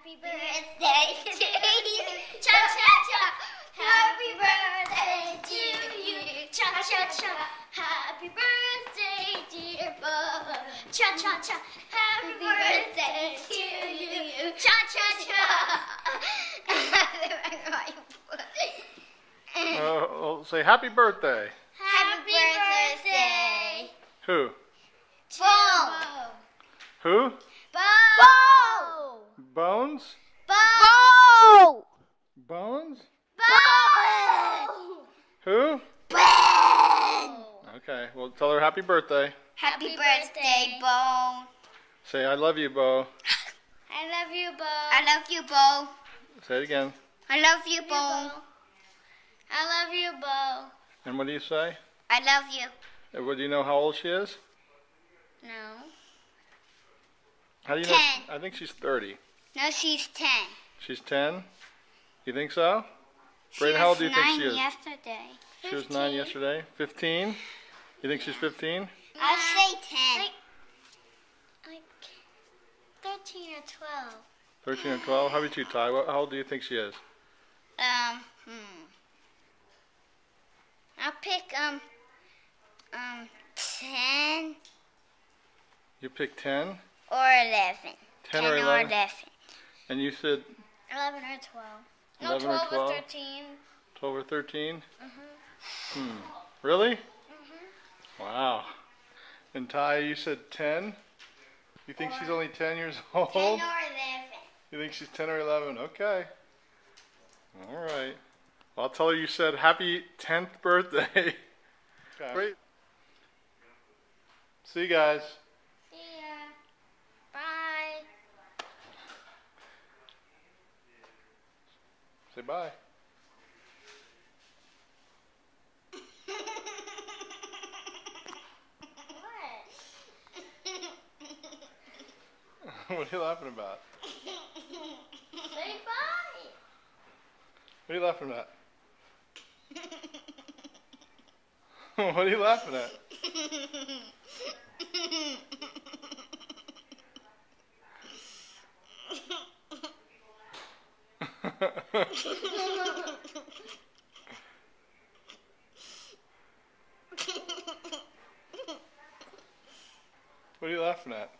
Happy birthday to you. Cha cha cha. Happy birthday to you. Cha cha cha. Happy birthday, dear Bo. Cha cha cha. Happy birthday to you. Cha cha cha. Uh, well, say happy birthday. Happy birthday. Who? Bo. Who? Bo. Bones? Bo. Bones? Bo. Who? Ben. Okay, well, tell her happy birthday. Happy birthday, Bo. Say, I love you, Bo. I love you, Bo. I love you, Bo. Say it again. I love you, Bo. I love you, Bo. And what do you say? I love you. What do you know how old she is? No. How do you Ten. know? I think she's 30. No, she's 10. She's 10? You think so? Braeden, how old do you think she nine is? yesterday. She was 9 yesterday. 15? You think she's 15? I'll say 10. Like, like 13 or 12. 13 or 12? How about you, Ty? How old do you think she is? Um, hmm. I'll pick, um, um, 10 You pick 10? or 11. 10 or 11? 11. And you said 11 or 12. 11 or 12 12? or 13. 12 or 13? Mhm. Hmm. Really? Mhm. Wow. And Ty, you said 10? You think she's only 10 years old? 10 or 11. You think she's 10 or 11? Okay. All right. Well, I'll tell her you said happy 10th birthday. okay. Great. See you guys. See ya. Bye. Say bye. what? what are you laughing about? Say bye. What are you laughing at? what are you laughing at? what are you laughing at?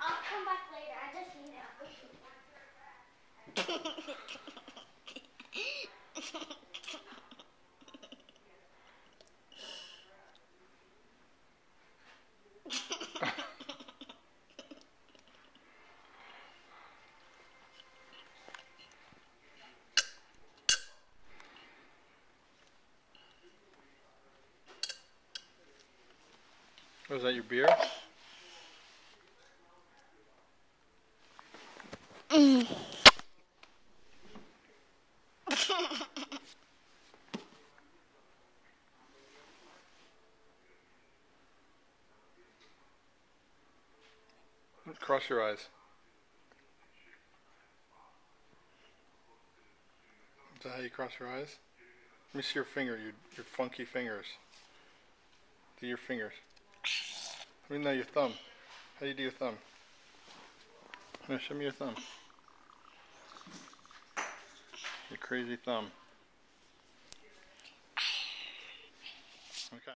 I'll come back later. I just need Was that your beer? Cross your eyes. Is that how you cross your eyes? Let me see your finger, your, your funky fingers. Do your fingers. Let me know your thumb. How do you do your thumb? Show me your thumb. Your crazy thumb.